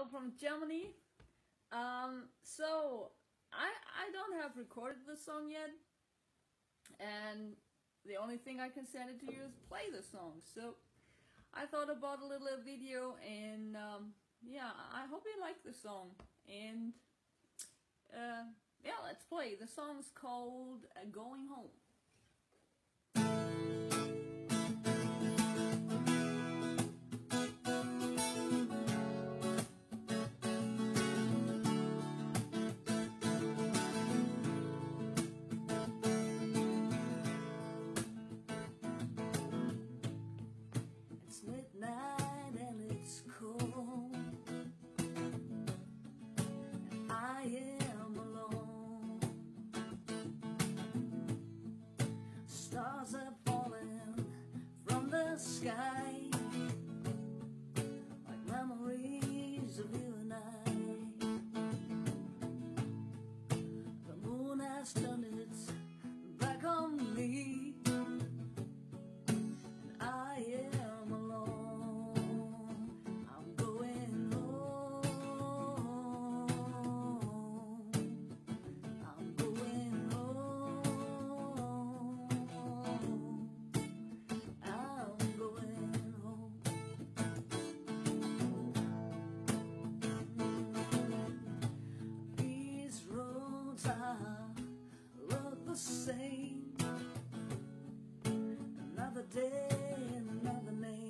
Hello from Germany. Um, so I I don't have recorded the song yet, and the only thing I can send it to you is play the song. So I thought about a little video, and um, yeah, I hope you like the song. And uh, yeah, let's play. The song's called uh, "Going Home." Same. Another day and another name.